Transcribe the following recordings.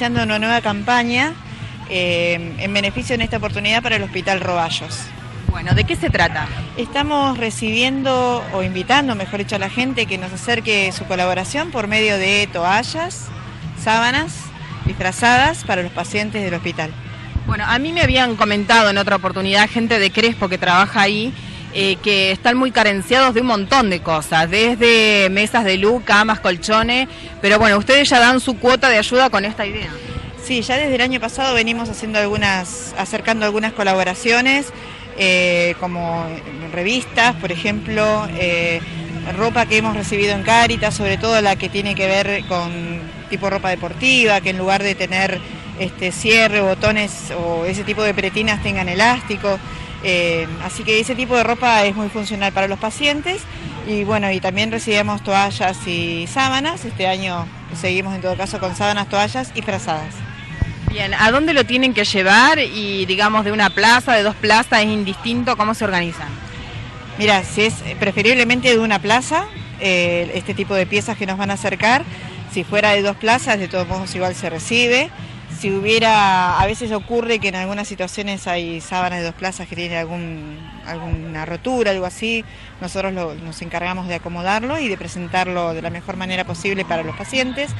iniciando una nueva campaña eh, en beneficio en esta oportunidad para el Hospital Roballos. Bueno, ¿de qué se trata? Estamos recibiendo o invitando, mejor dicho, a la gente que nos acerque su colaboración por medio de toallas, sábanas disfrazadas para los pacientes del hospital. Bueno, a mí me habían comentado en otra oportunidad gente de Crespo que trabaja ahí eh, que están muy carenciados de un montón de cosas, desde mesas de luz, camas, colchones, pero bueno, ustedes ya dan su cuota de ayuda con esta idea. Sí, ya desde el año pasado venimos haciendo algunas, acercando algunas colaboraciones, eh, como revistas, por ejemplo, eh, ropa que hemos recibido en Cáritas, sobre todo la que tiene que ver con tipo ropa deportiva, que en lugar de tener este cierre, botones o ese tipo de pretinas tengan elástico. Eh, así que ese tipo de ropa es muy funcional para los pacientes y bueno, y también recibimos toallas y sábanas. Este año seguimos en todo caso con sábanas, toallas y frazadas. Bien, ¿a dónde lo tienen que llevar? Y digamos de una plaza, de dos plazas, es indistinto, ¿cómo se organizan? Mira, si es preferiblemente de una plaza, eh, este tipo de piezas que nos van a acercar, si fuera de dos plazas, de todos modos igual se recibe si hubiera, a veces ocurre que en algunas situaciones hay sábanas de dos plazas que tienen algún, alguna rotura, algo así, nosotros nos encargamos de acomodarlo y de presentarlo de la mejor manera posible para los pacientes.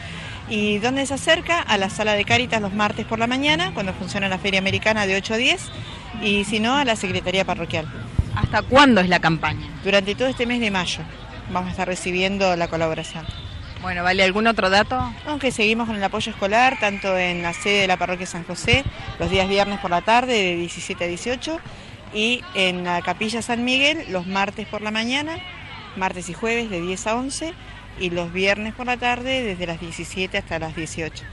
¿Y dónde se acerca? A la sala de Cáritas los martes por la mañana, cuando funciona la Feria Americana de 8 a 10, y si no, a la Secretaría Parroquial. ¿Hasta cuándo es la campaña? Durante todo este mes de mayo vamos a estar recibiendo la colaboración. Bueno, ¿vale algún otro dato? Aunque seguimos con el apoyo escolar, tanto en la sede de la parroquia San José, los días viernes por la tarde de 17 a 18, y en la capilla San Miguel los martes por la mañana, martes y jueves de 10 a 11, y los viernes por la tarde desde las 17 hasta las 18.